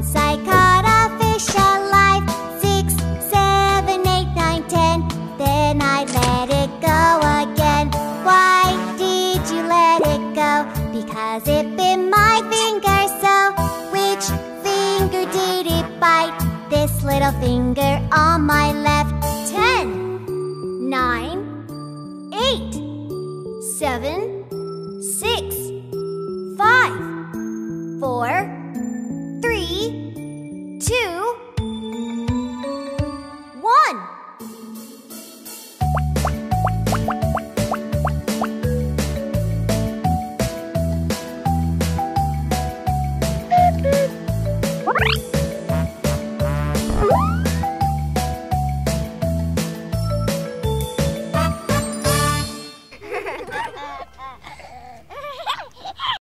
Once I caught a fish alive. Six, seven, eight, nine, ten. Then I let it go again. Why did you let it go? Because it bit my finger so. Which finger did it bite? This little finger on my left. Ten, nine, eight, seven, six, five, four,